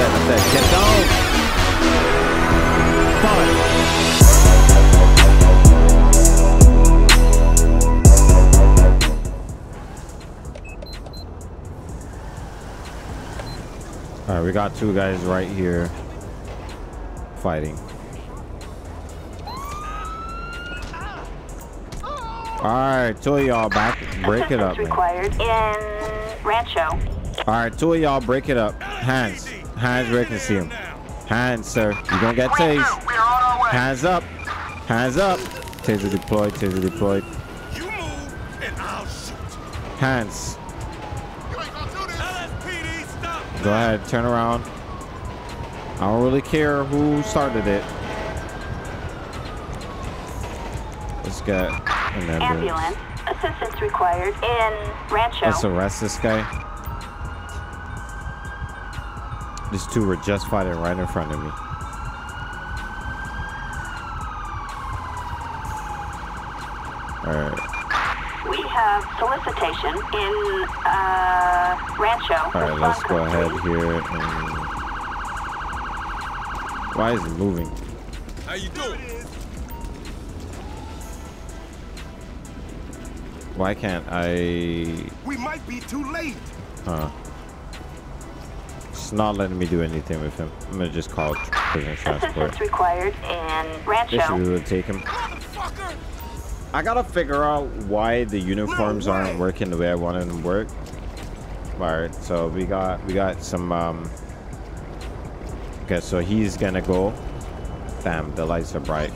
dead, I'm dead. Get down! Alright, we got two guys right here fighting. Alright, two of y'all back. Break it up, man. required in Rancho. Alright, two of y'all break it up. Hands. Hands where I can see him. Hands, sir. You gonna get tased. Hands up. Hands up. Taser deployed. Taser deployed. You move and I'll shoot. Hands. You ain't gonna do this. LSPD, stop. Go ahead. Turn around. I don't really care who started it. Let's get an ambulance. Ambulance. Assistance required in Rancho. Let's arrest this guy. These two were just fighting right in front of me. Alright. We have solicitation in uh, Rancho. Alright, let's go ahead here and... Why is it moving? How you doing? Why can't I... We might be too late. Huh. It's not letting me do anything with him. I'm gonna just call prison transport. Assistance required in This should Rancho. be able to take him. I gotta figure out why the uniforms No aren't working the way I wanted them to work. Alright, so we got we got some um Okay, so he's gonna go. Damn, the lights are bright.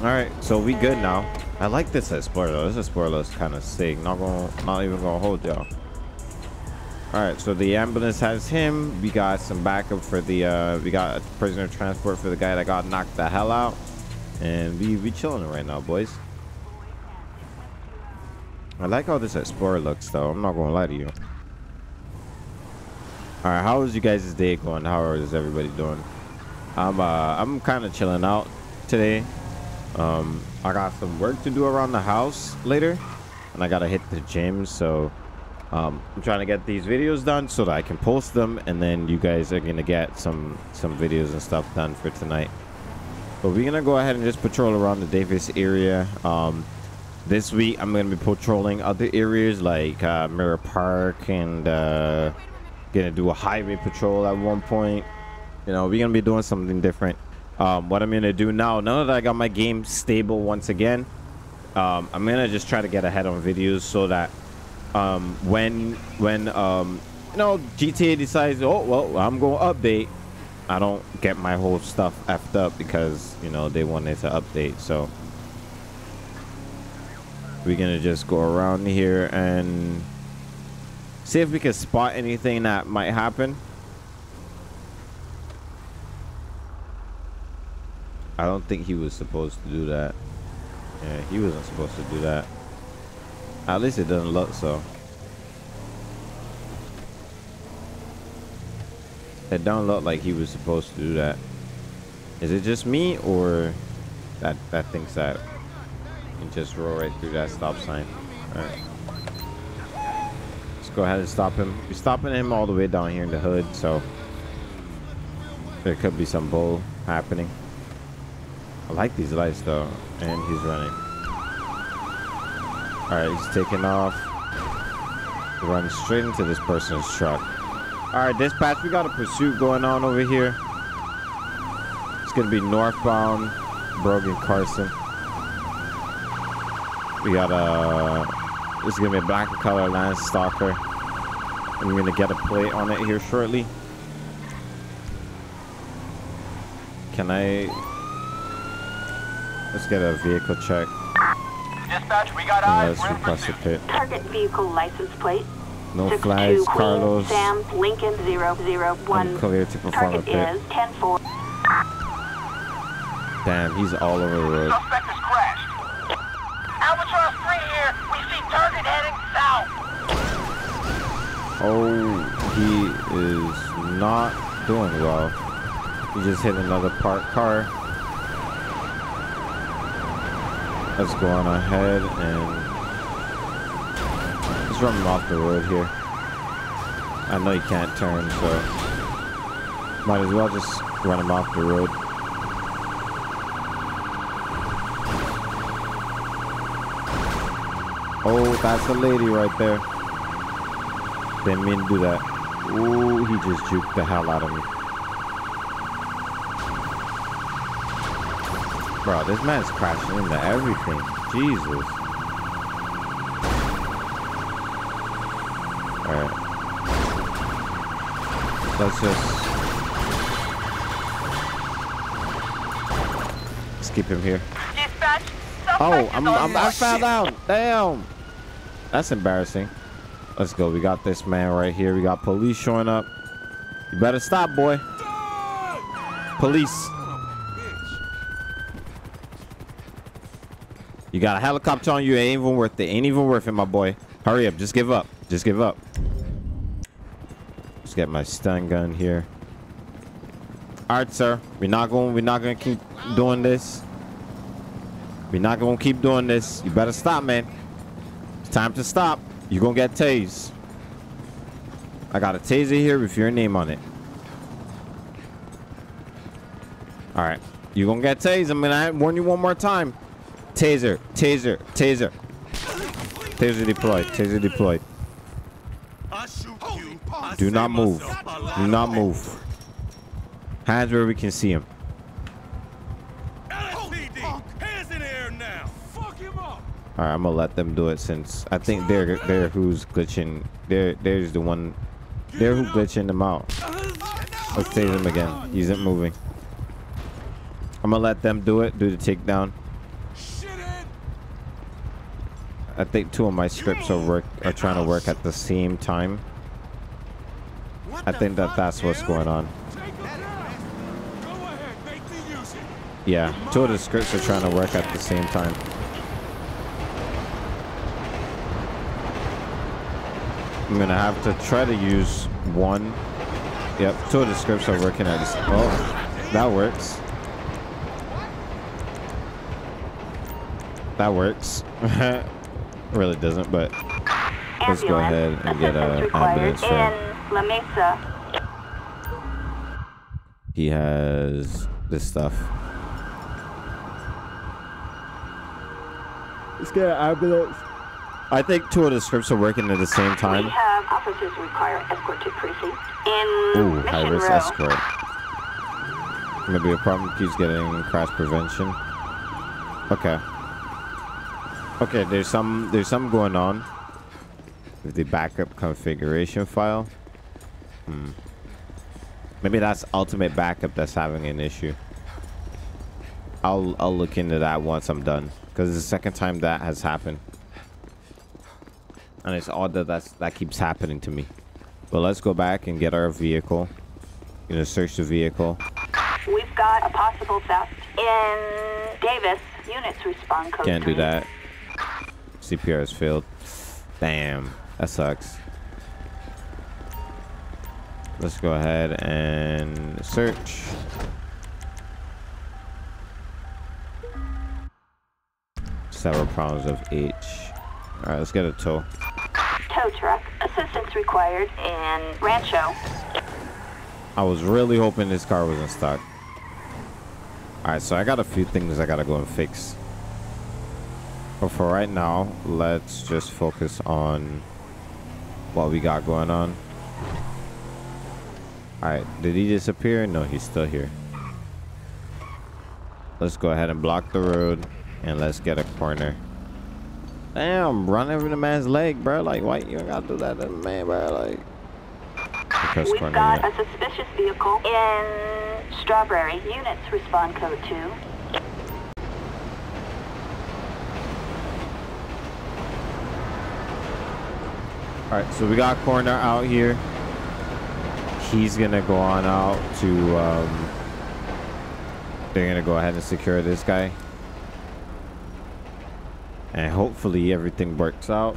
Alright, so we good now. I like this Explorer though. This Explorer is kinda sick. Not gonna not even gonna hold y'all. Alright, so the ambulance has him. We got some backup for the uh we got a prisoner transport for the guy that got knocked the hell out. And we we chilling right now, boys. I like how this Explorer looks though. I'm not gonna lie to you. Alright, how was you guys' day going? How is everybody doing? I'm uh I'm kinda chilling out today. Um I got some work to do around the house later. And I gotta hit the gym, so um, I'm trying to get these videos done so that I can post them, and then you guys are gonna get some some videos and stuff done for tonight. But we're gonna go ahead and just patrol around the Davis area. Um, this week I'm gonna be patrolling other areas like uh, Mirror Park and uh, gonna do a highway patrol at one point. You know, we're gonna be doing something different. Um, what I'm gonna do now, now that I got my game stable once again, um, I'm gonna just try to get ahead on videos so that um, when when um, you know GTA decides, oh well, I'm going to update. I don't get my whole stuff effed up because you know they wanted to update. So we're gonna just go around here and see if we can spot anything that might happen. I don't think he was supposed to do that. Yeah, he wasn't supposed to do that. At least it doesn't look so. It don't look like he was supposed to do that. Is it just me or that that thinks that you can just roll right through that stop sign? Alright. Let's go ahead and stop him. We're stopping him all the way down here in the hood, so there could be some bull happening. I like these lights though, and he's running. Alright, he's taking off. Run straight into this person's truck. Alright, dispatch, we got a pursuit going on over here. It's gonna be northbound Brogan Carson. We got a this is gonna be a black color Landstalker. I'm gonna get a plate on it here shortly. Can I let's get a vehicle check. Dispatch, we got eyes. let's We're in request a pit. Target vehicle license plate. No 62 flags, Queen Carlos. Sam Lincoln 001. I'm clear to perform a Target pit. is 10-4. Damn, he's all over the road. Suspect has crashed. Albatross 3 here. We see target heading south. Oh, he is not doing well. He just hit another parked car. Let's go on ahead and let's run him off the road here. I know you can't turn, so might as well just run him off the road. Oh, that's a lady right there. Didn't mean to do that. Ooh, he just juked the hell out of me. Bro, this man's crashing into everything. Jesus. Alright. Let's just... Let's keep him here. Dispatch. Oh, I'm, I'm, I fell down. Damn. That's embarrassing. Let's go. We got this man right here. We got police showing up. You better stop, boy. Police. You got a helicopter on you. Ain't even worth it. Ain't even worth it, my boy. Hurry up. Just give up. Just give up. Let's get my stun gun here. All right, sir. We're not going. We're not going to keep doing this. We're not gonna keep doing this. You better stop, man. It's time to stop. You're gonna get tased. I got a taser here with your name on it. Alright. You're gonna get tased. I'm gonna warn you one more time. Taser, taser, taser. Taser deployed. Taser deployed. Do not move. Do not move. Hands where we can see him. LSPD, hands in the air now. Fuck him up. All right, I'm gonna let them do it since I think they're they're who's glitching. They're there's the one. They're who glitching them out. Let's tase him again. He isn't moving. I'm gonna let them do it. Do the takedown. I think two of my scripts are work are trying to work at the same time. I think that that's what's going on. Take him down. Go ahead, make me use it. Yeah, two of the scripts are trying to work at the same time. I'm gonna have to try to use one. Yep, two of the scripts are working at this. Oh, that works. That works. really doesn't, but Let's go ahead and get a Assistance required ambulance for him. in La Mesa. he has this stuff. Let's get an ambulance. I think two of the scripts are working at the same time. We have officers require escort to precinct in Ooh, high Mission risk Row. escort. Maybe a problem keeps getting crash prevention. Okay. Okay, there's some there's some going on with the backup configuration file. Hmm. Maybe that's ultimate backup that's having an issue. I'll I'll look into that once I'm done because it's the second time that has happened. And it's odd that that's, that keeps happening to me. But let's go back and get our vehicle. You know, search the vehicle. We've got a possible theft in Davis. Units respond code. Can't do that. CPR has failed. Damn, that sucks. Let's go ahead and search. Several problems of H. All right, let's get a tow. Tow truck. Assistance required in Rancho. I was really hoping this car was in stock. Alright, so I got a few things I gotta go and fix. But for right now, let's just focus on what we got going on. Alright, did he disappear? No, he's still here. Let's go ahead and block the road and let's get a corner. Damn, run over the man's leg, bro. Like, why you gotta do that to the man, bro? Like, We've got yet. a suspicious vehicle in Strawberry. Units respond code 2. All right, so we got corner out here. He's gonna go on out to. Um, they're gonna go ahead and secure this guy, and hopefully everything works out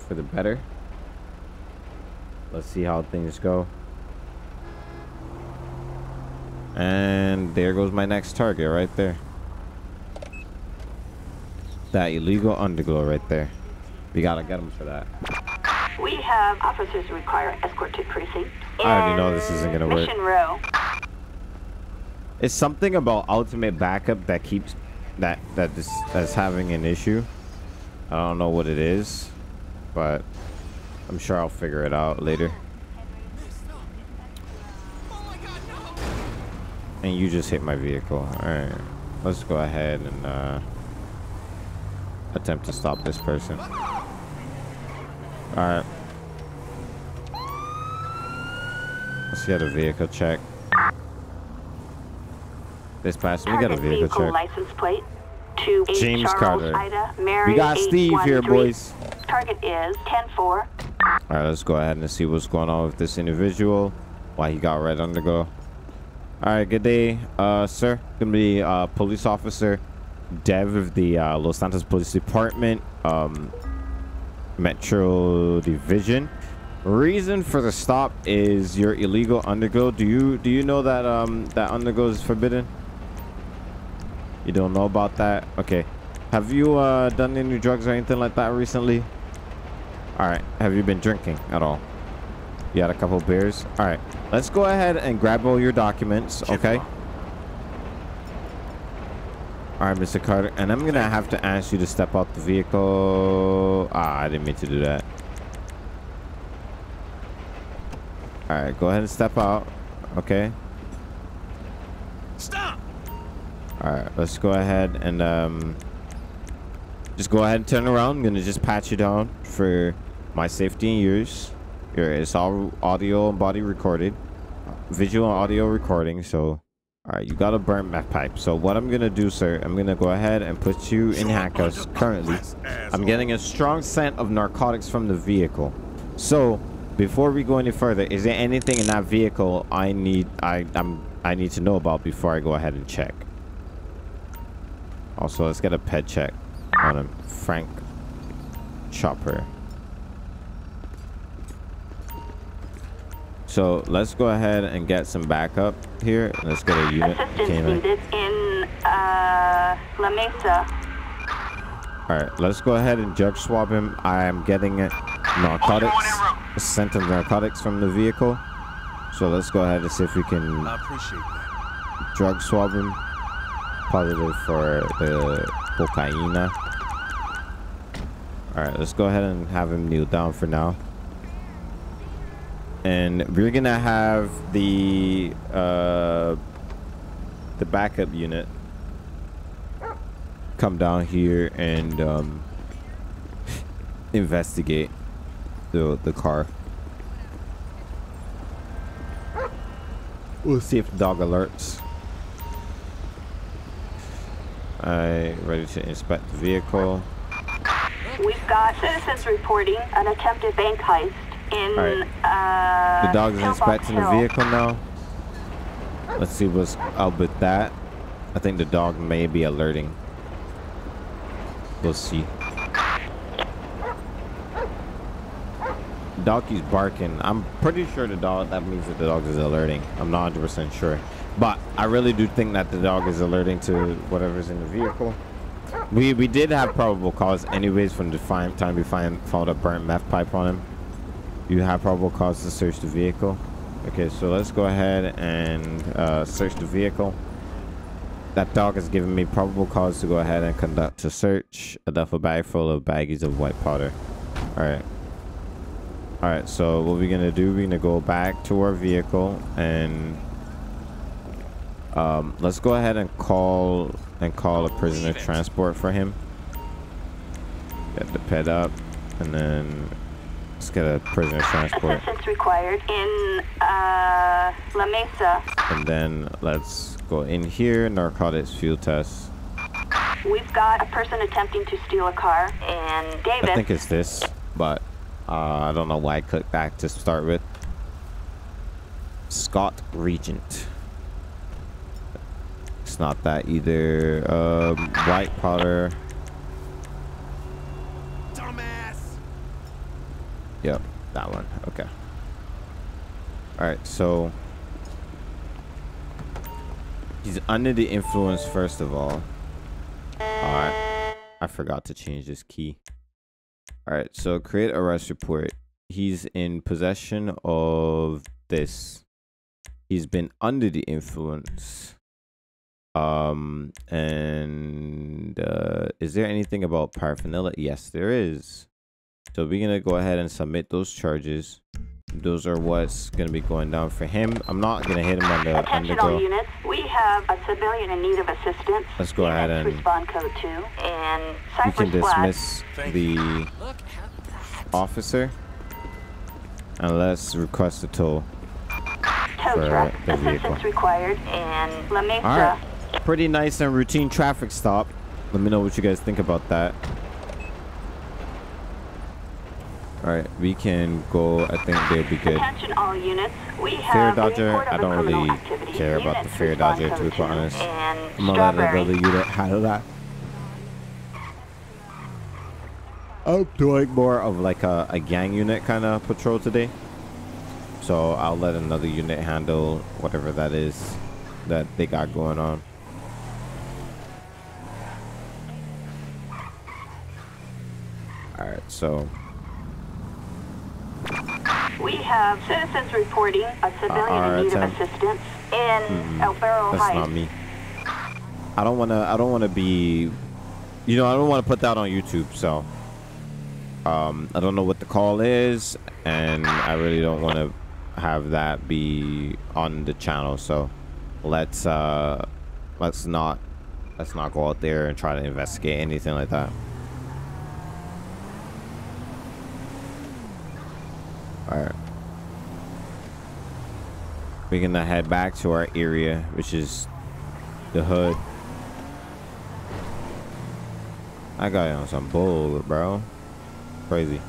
for the better. Let's see how things go. And there goes my next target right there. That illegal underglow right there. We gotta get him for that. Have officers require escort to precinct. I already know this isn't gonna work. Mission Row. It's something about ultimate backup that keeps that that is that's having an issue. I don't know what it is, but I'm sure I'll figure it out later. And you just hit my vehicle. Alright. Let's go ahead and uh, attempt to stop this person. Alright. Let's get a vehicle check. Dispatch, we got a vehicle check. license plate. To James Charles Carter. Ida, Mary We got Steve here, boys. Target is 10-4. All right, let's go ahead and see what's going on with this individual. Why he got red underglow. All right, good day, uh, sir. Gonna be uh, police officer Dev of the uh, Los Santos Police Department, um, Metro Division. Reason for the stop is your illegal underglow. Do you do you know that um that underglow is forbidden? You don't know about that? Okay. Have you uh done any drugs or anything like that recently? All right. Have you been drinking at all? You had a couple beers. All right. Let's go ahead and grab all your documents. Okay. All right, Mr. Carter. And I'm gonna have to ask you to step out the vehicle. Ah, I didn't mean to do that. All right. Go ahead and step out. Okay. Stop! All right. Let's go ahead and um. Just go ahead and turn around. I'm gonna just pat you down for my safety and yours. Here, it's all audio and body recorded, visual and audio recording. So, all right, you got a burnt meth pipe. So what I'm gonna do, sir, I'm gonna go ahead and put you in handcuffs. Currently, I'm getting a strong scent of narcotics from the vehicle. So, before we go any further, is there anything in that vehicle I need I I'm I need to know about before I go ahead and check? Also, let's get a pet check on him. Frank Chopper. So let's go ahead and get some backup here. Let's get a unit. Assistance needed in uh, La Mesa. All right, let's go ahead and drug swab him. I am getting uh, narcotics, scent of narcotics from the vehicle. So let's go ahead and see if we can I appreciate that. drug swab him. Positive for the cocaina. All right, let's go ahead and have him kneel down for now. And we're gonna have the uh, the backup unit come down here and um, investigate the the car. We'll see if the dog alerts. I ready to inspect the vehicle. We've got citizens reporting an attempted bank heist in uh, The dog is inspecting the vehicle now. Let's see what's up with that. I think the dog may be alerting. We'll see. Dog keeps barking. I'm pretty sure the dog, that means that the dog is alerting. I'm not 100% sure. But I really do think that the dog is alerting to whatever's in the vehicle. We we did have probable cause anyways from the time we find, found a burnt meth pipe on him. You have probable cause to search the vehicle. Okay, so let's go ahead and uh, search the vehicle. That dog has given me probable cause to go ahead and conduct a search. A duffel bag full of baggies of white powder. All right. All right. So what we're gonna do? We're gonna go back to our vehicle and um, let's go ahead and call and call a prisoner transport for him. Get the pet up, and then let's get a prisoner transport. Assistance required in uh, La Mesa. And then let's go in here, narcotics field test. We've got a person attempting to steal a car and David. I think it's this, but uh, I don't know why I clicked back to start with. Scott Reagent. It's not that either. Um, white Potter. Dumbass! Yep, that one. Okay. All right, so he's under the influence first of all. All right, I forgot to change this key. All right, so create arrest report. he's in possession of this. He's been under the influence. Um, and uh, is there anything about paraphernalia? Yes, there is. So we're gonna go ahead and submit those charges. Those are what's gonna be going down for him. I'm not gonna hit him on the Attention all underglow. units. We have a civilian in need of assistance. Let's go ahead and- respond code two and You can Flat. dismiss the officer and let's request a toll. Tow for truck. the vehicle. Assistance required in La Mesa. All right, pretty nice and routine traffic stop. Let me know what you guys think about that. All right, we can go. I think they'll be good. Attention all units. We have Dodger, I don't really activity. care about the respond Dodger, to be quite honest. I'm gonna let another unit handle that. Oh, I'm doing more of like a, a gang unit kind of patrol today. So I'll let another unit handle whatever that is that they got going on. Alright, so We have citizens reporting a civilian our in need of assistance in El Burro that's Heights. not me. I don't wanna I don't wanna be you know, I don't wanna put that on YouTube, so um I don't know what the call is and I really don't wanna have that be on the channel, so let's uh let's not let's not go out there and try to investigate anything like that. Alright. We're gonna head back to our area, which is the hood. I got on some bull, bro. Crazy.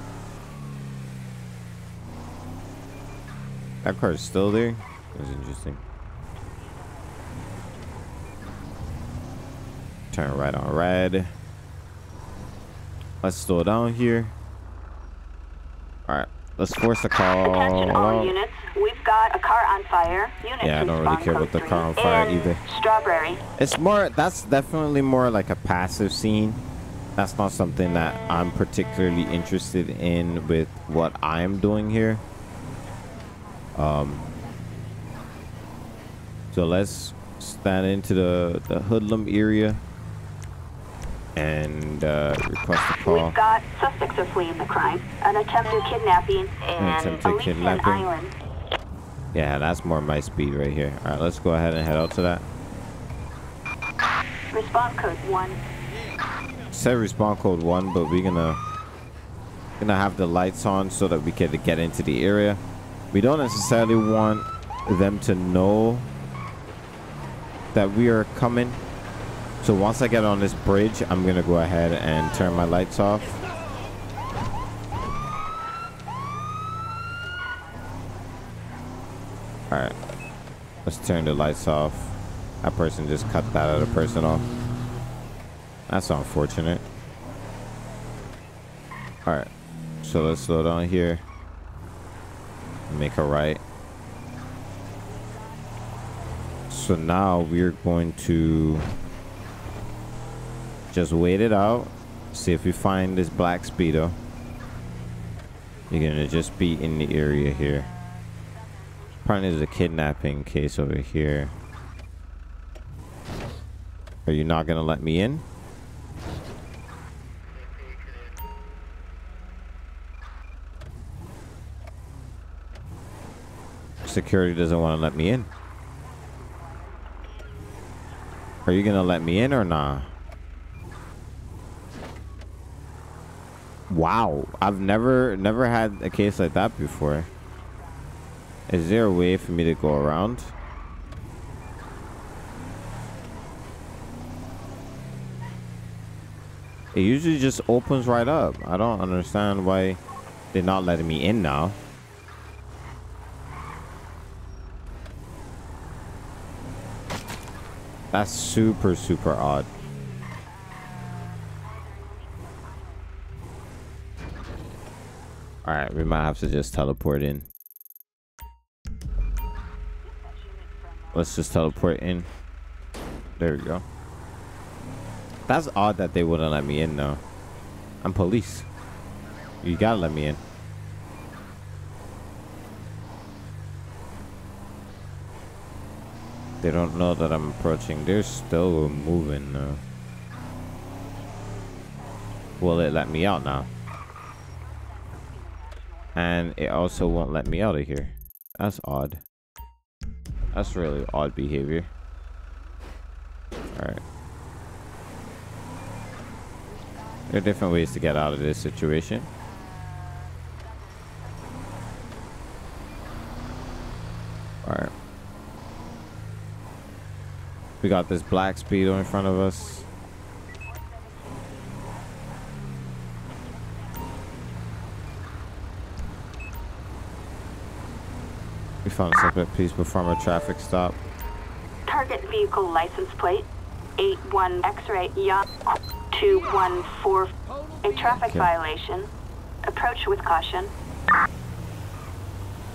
That car's still there? That's interesting. Turn right on red. Let's slow down here. Alright. Let's force the call. Attention all units. We've got a car on fire. Units Yeah, I don't really care about the car on fire either. Strawberry. It's more, that's definitely more like a passive scene. That's not something that I'm particularly interested in with what I'm doing here. Um, so let's stand into the, the hoodlum area and uh, request a call. We've got suspects are fleeing the crime. An attempted kidnapping in attempted Elysian kidnapping. Island. Yeah, that's more my speed right here. All right, let's go ahead and head out to that. Response code one. said respawn code one, but we're gonna gonna have the lights on so that we can get into the area. We don't necessarily want them to know that we are coming. So once I get on this bridge, I'm gonna go ahead and turn my lights off. All right, let's turn the lights off. That person just cut that other person off. That's unfortunate. Alright. So let's slow down here. Make a right. So now we're going to just wait it out. See if we find this black speedo. You're gonna just be in the area here. Apparently there's a kidnapping case over here. Are you not gonna let me in? Security doesn't want to let me in. Are you gonna let me in or not? Wow, I've never never had a case like that before. Is there a way for me to go around? It usually just opens right up. I don't understand why they're not letting me in now. That's super, super odd. All right, we might have to just teleport in. Let's just teleport in. There we go. That's odd that they wouldn't let me in, though. I'm police. You gotta let me in. They don't know that I'm approaching. They're still moving, though. Will it let me out now? And it also won't let me out of here. That's odd. That's really odd behavior. Alright. There are different ways to get out of this situation. Alright. We got this black speedo in front of us. We found a separate piece perform a traffic stop. Target vehicle license plate 81 X-ray Yacht 214. A traffic Okay. violation. Approach with caution.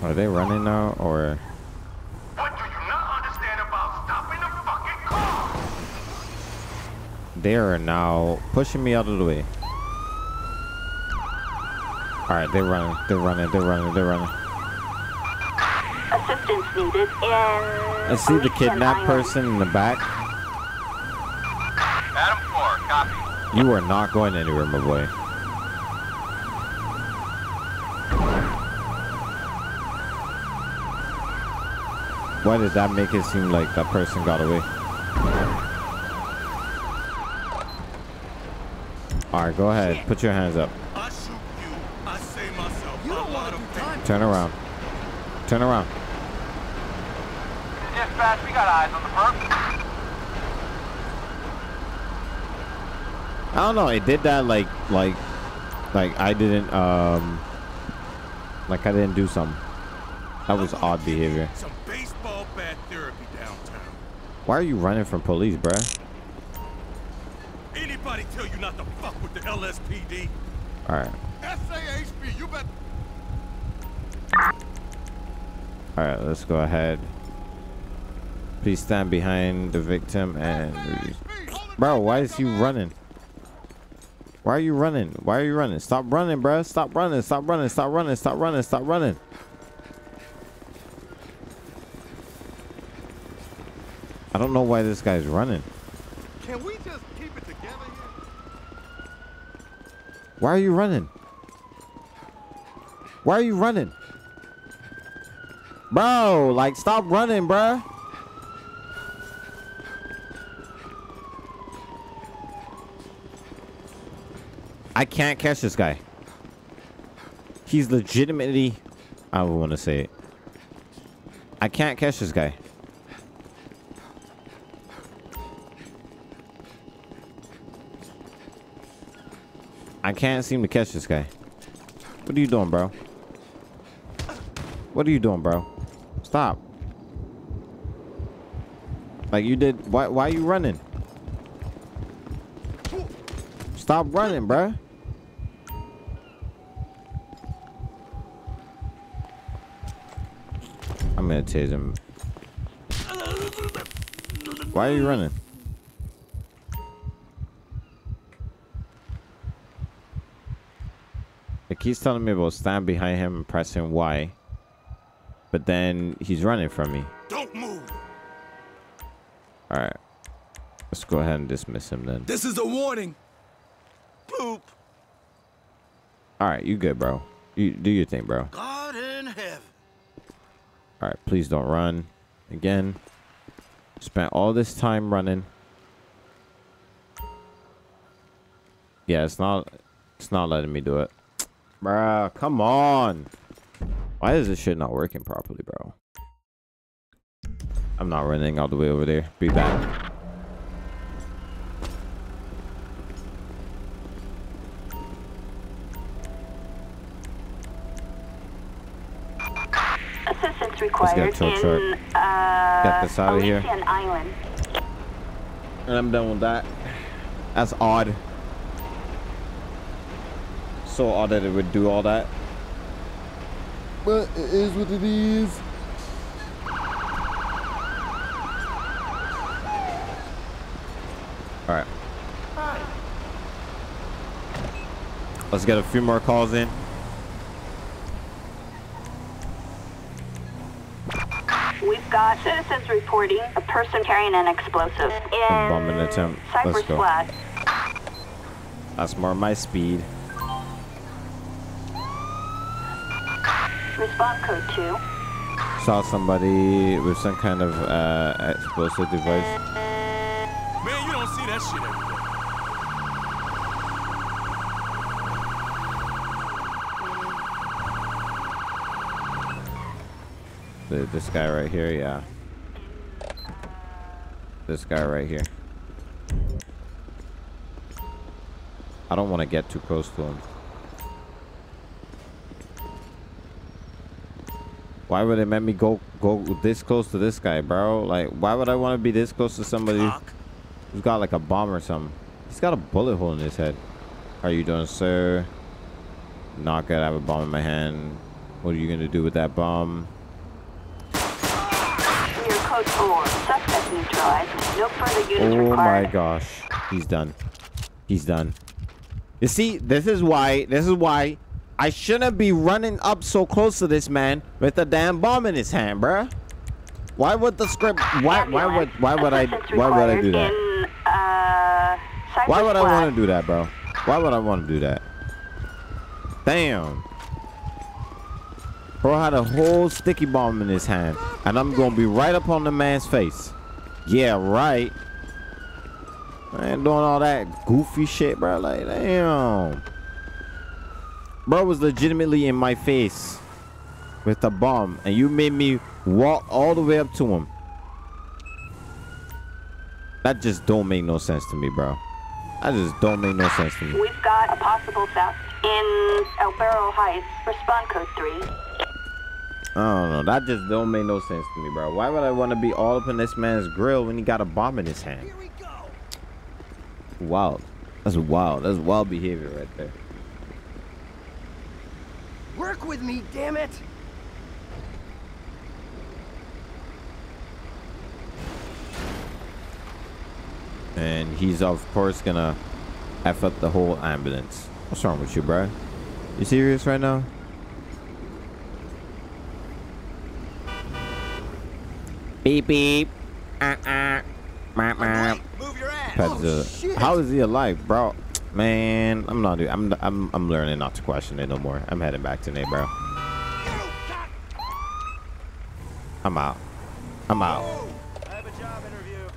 Are they running now or What do you not understand about stopping the fucking car? they are now pushing me out of the way? Alright, they're running, they're running, they're running, they're running. Assistance needed in. I see the kidnapped person in the back. Adam 4, copy. You are not going anywhere, my boy. Why did that make it seem like that person got away? Alright, go ahead. Put your hands up. I shoot you. I say myself. You don't want to time. Turn around. Turn around. Dispatch, we got eyes on the perp. I don't know. It did that like, like, like I didn't, um, like I didn't do something. That was odd behavior. Some baseball bat therapy downtown. Why are you running from police, bruh? Anybody tell you not to fuck with the LSPD? Alright. SAHB, you bet. Alright, let's go ahead. Please stand behind the victim and... Bro, why is he running? Why are you running? Why are you running? Stop running, bro. Stop running. Stop running. Stop running. Stop running. Stop running. I don't know why this guy's running. Can we just keep it together here? Why are you running? Why are you running? Bro, like stop running, bruh. I can't catch this guy. He's legitimately I don't want to say it. I can't catch this guy. I can't seem to catch this guy. What are you doing, bro? What are you doing, bro? Stop. Like you did. Why? Why are you running? Stop running, bruh. I'm gonna tase him. Why are you running? It keeps telling me about stand behind him and pressing Y. But then he's running from me. Don't move. Alright. Let's go ahead and dismiss him then. This is a warning. Poop. Alright, you good, bro. You do your thing, bro. God in heaven. Alright, please don't run. Again. Spent all this time running. Yeah, it's not it's not letting me do it. Bruh, come on. Why is this shit not working properly, bro? I'm not running all the way over there. Be back. Assistance required tow truck. in uh, Get this outta here. Elysian Island. And I'm done with that. That's odd. So odd that it would do all that. But it is what it is. Alright. Let's get a few more calls in. We've got got citizens reporting a person carrying an explosive in bombing attempt. Cypress Let's go. Flat. That's more my speed. Response code 2. Saw somebody with some kind of uh, explosive device. Man, you don't see that shit every The, this guy right here, yeah. This guy right here. I don't want to get too close to him. Why would they make me go go this close to this guy, bro? Like, why would I want to be this close to somebody Doc, who's got like a bomb or something? He's got a bullet hole in his head. How are you doing, sir? Not good. I have a bomb in my hand. What are you gonna do with that bomb? Your code 4. Suspect neutralized. No Oh required. Oh my gosh. He's done. He's done. You see, this is why, this is why I shouldn't be running up so close to this man with a damn bomb in his hand, bruh. Why would the script, why, why would, why would I, why would I do that? Why would I want to do that, bro? Why would I want to do that? Damn. Bro had a whole sticky bomb in his hand, and I'm gonna be right up on the man's face. Yeah, right. I ain't doing all that goofy shit, bro. Like, damn. Bro was legitimately in my face with a bomb, and you made me walk all the way up to him. That just don't make no sense to me, bro. That just don't make no sense to me. We've got a possible theft in El Burro Heights. Respond code 3. I don't know. That just don't make no sense to me, bro. Why would I want to be all up in this man's grill when he got a bomb in his hand? Wild. That's wild. That's wild behavior right there. Work with me, damn it! And he's of course gonna f up the whole ambulance. What's wrong with you, bro? You serious right now? Beep beep. Uh uh. Map map. Move your ass! Oh. How is he alive, bro? Man, I'm not. doing- I'm. I'm. I'm learning not to question it no more. I'm heading back to Nate, bro. I'm out. I'm out. I have a job interview.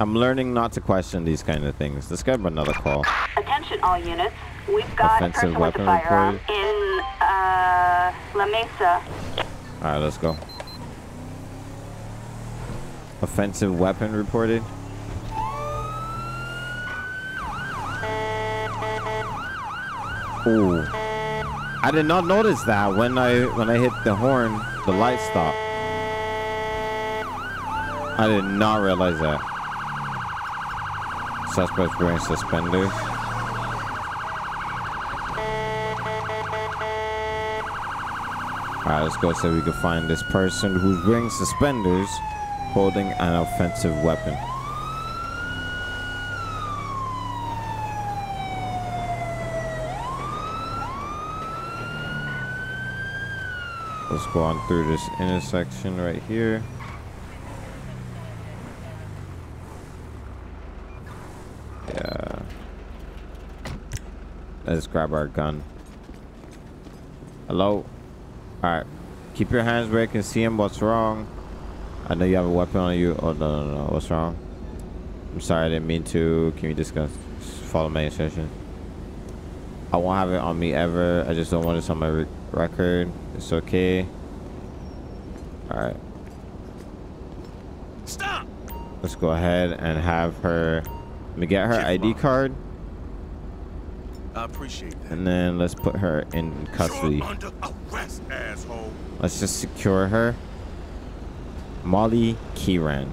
I'm learning not to question these kind of things. Let's get another call. Attention all units. We've got Offensive a person with weapon a firearm in, uh, La Mesa. All right, let's go. Offensive weapon reported. Ooh. I did not notice that when I when I hit the horn, the light stopped. I did not realize that. Suspect wearing suspenders. Alright, let's go so we can find this person who's wearing suspenders holding an offensive weapon. Let's go on through this intersection right here. Yeah. Let's grab our gun. Hello? Alright. Keep your hands where you can see him. What's wrong? I know you have a weapon on you. Oh, no, no, no. What's wrong? I'm sorry. I didn't mean to. Can we discuss? Just follow my instruction. I won't have it on me ever. I just don't want this on my re record. It's okay. Alright. Stop! Let's go ahead and have her. Let me get her Chief ID Mom. card. I appreciate that. And then let's put her in custody. Under arrest, asshole. Let's just secure her. Molly Kieran.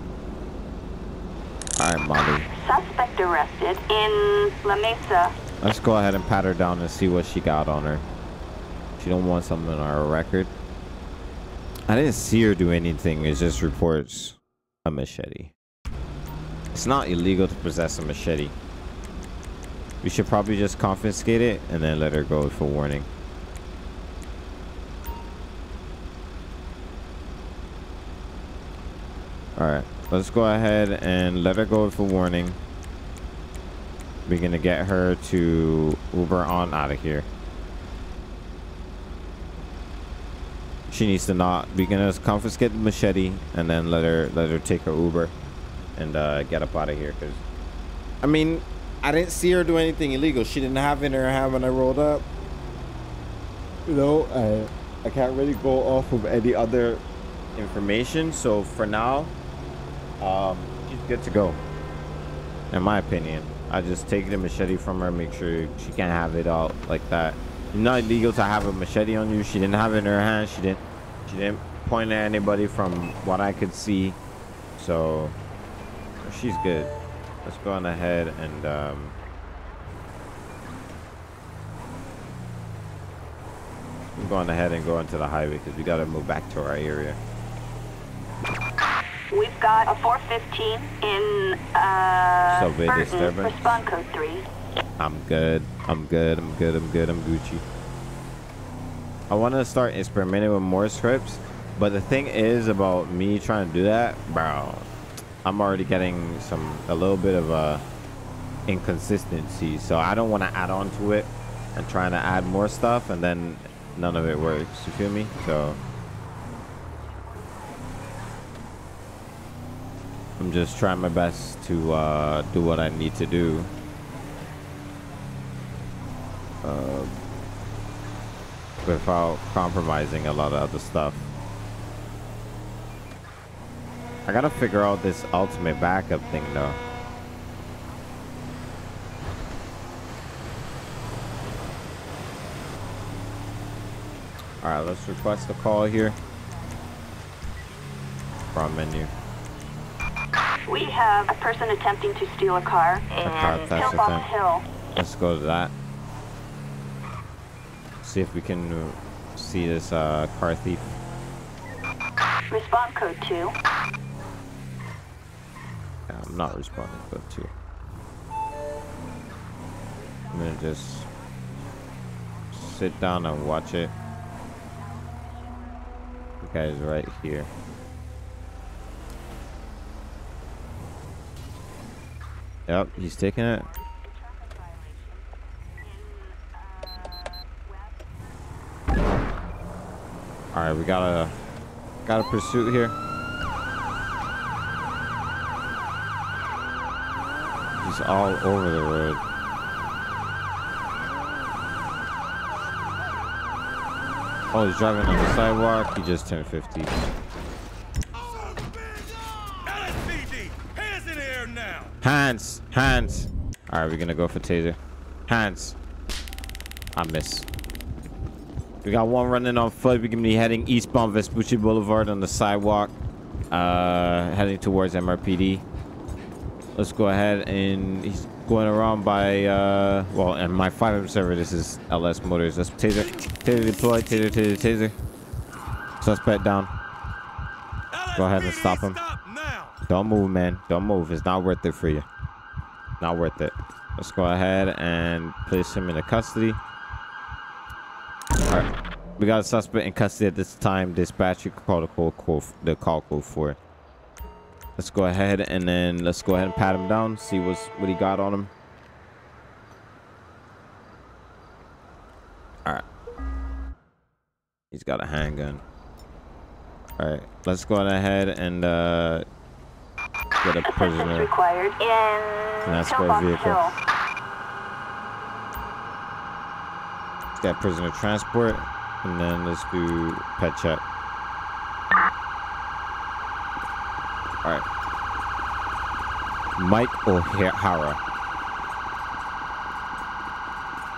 Alright, Molly. Suspect arrested in La Mesa. Let's go ahead and pat her down and see what she got on her. She don't want something on our record. I didn't see her do anything. It just reports a machete. It's not illegal to possess a machete. We should probably just confiscate it and then let her go for warning. All right, let's go ahead and let her go with a warning. We're gonna get her to Uber on out of here. She needs to not. We're gonna confiscate the machete and then let her let her take her Uber and uh, get up out of here. Cause I mean, I didn't see her do anything illegal. She didn't have it in her hand when I rolled up. You know, I I can't really go off of any other information. So for now, um, she's good to go. In my opinion, I just take the machete from her, make sure she can't have it out like that. It's not illegal to have a machete on you. She didn't have it in her hand. She didn't. She didn't point at anybody from what I could see. So she's good. Let's go on ahead and um, I'm going ahead and go into the highway because we got to move back to our area. We've got a 415 in uh, Subway Burton, disturbance. respond code 3. I'm good. I'm good. I'm good. I'm good. I'm Gucci. I want to start experimenting with more scripts, but the thing is about me trying to do that, bro. I'm already getting some a little bit of a inconsistency, so I don't want to add on to it and trying to add more stuff, and then none of it works. You feel me? So I'm just trying my best to uh, do what I need to do. Uh, without compromising a lot of other stuff. I gotta figure out this ultimate backup thing though. Alright, let's request a call here. From menu. We have a person attempting to steal a car car in theft Pillbox attempt. Hill. Let's go to that. See if we can uh, see this uh, car thief. Respond code 2. Yeah, I'm not responding, code two. I'm gonna just sit down and watch it. The guy's right here. Yep, he's taking it. All right, we got a got a pursuit here. He's all over the road. Oh, he's driving on the sidewalk. He just turned fifty. Hands, hands. All right, we're gonna go for taser. Hands. I miss. We got one running on foot. We're gonna be heading eastbound Vespucci Boulevard on the sidewalk, uh, heading towards MRPD. Let's go ahead and he's going around by uh, well, and my five server. This is LS Motors. Let's taser, taser deploy, taser, taser, taser. Suspect down. Go ahead and stop him. Don't move, man. Don't move. It's not worth it for you. Not worth it. Let's go ahead and place him into custody. All right. We got a suspect in custody at this time. Dispatch, you call the call, call the call code for it. Let's go ahead and then let's go ahead and pat him down. See what's what he got on him. All right. He's got a handgun. All right. Let's go ahead and uh, get a prisoner. required in That's for a Pillbox vehicle. Hill. Get prisoner transport, and then let's do ped check. All right. Mike O'Hara.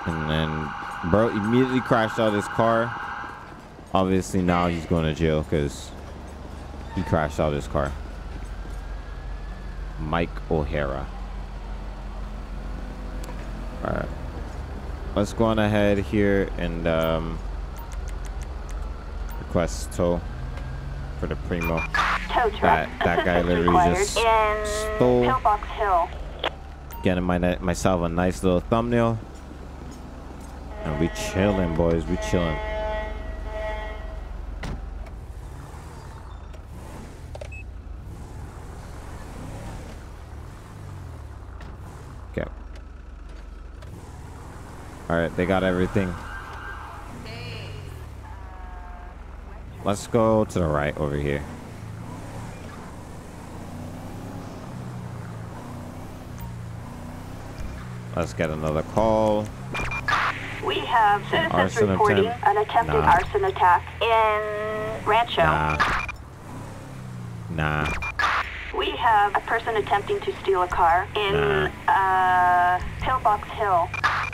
And then, bro immediately crashed out his car. Obviously, now he's going to jail because he crashed out his car. Mike O'Hara. All right. Let's go on ahead here and um, request tow for the Primo. Tow truck. That- that guy literally just stole- Pillbox Hill. Getting my myself a nice little thumbnail. And we chilling, boys. We chilling. Okay. All right, they got everything. Let's go to the right over here. Let's get another call. We have citizens Arson reporting attempt? an attempted Nah. arson attack in Rancho. Nah. Nah. We have a person attempting to steal a car in Nah. uh, Pillbox Hill. I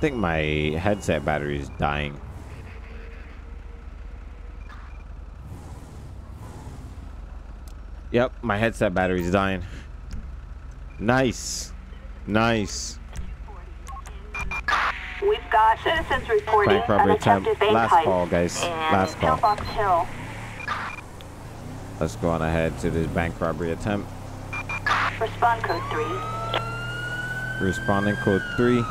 think my headset battery is dying. Yep, my headset battery is dying. Nice. Nice. We've got citizens reporting Bank an robbery attempt. Last call, guys. Last call. Hill. Let's go on ahead to this bank robbery attempt. Respond code 3. Responding code 3.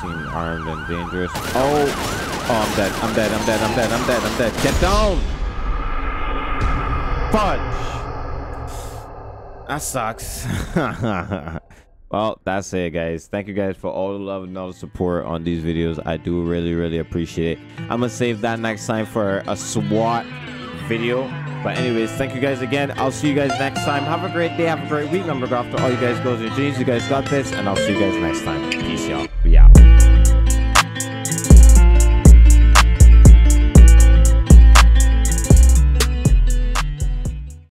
Seem armed and dangerous. Oh! Oh, I'm dead. I'm dead. I'm dead. I'm dead. I'm dead. I'm dead. Get down! Fudge! That sucks. well, that's it, guys. Thank you guys for all the love and all the support on these videos. I do really, really appreciate it. I'm going to save that next time for a SWAT video. But anyways, thank you guys again. I'll see you guys next time. Have a great day. Have a great week. Remember, go after all you guys goals and dreams. You guys got this. And I'll see you guys next time. Peace, y'all.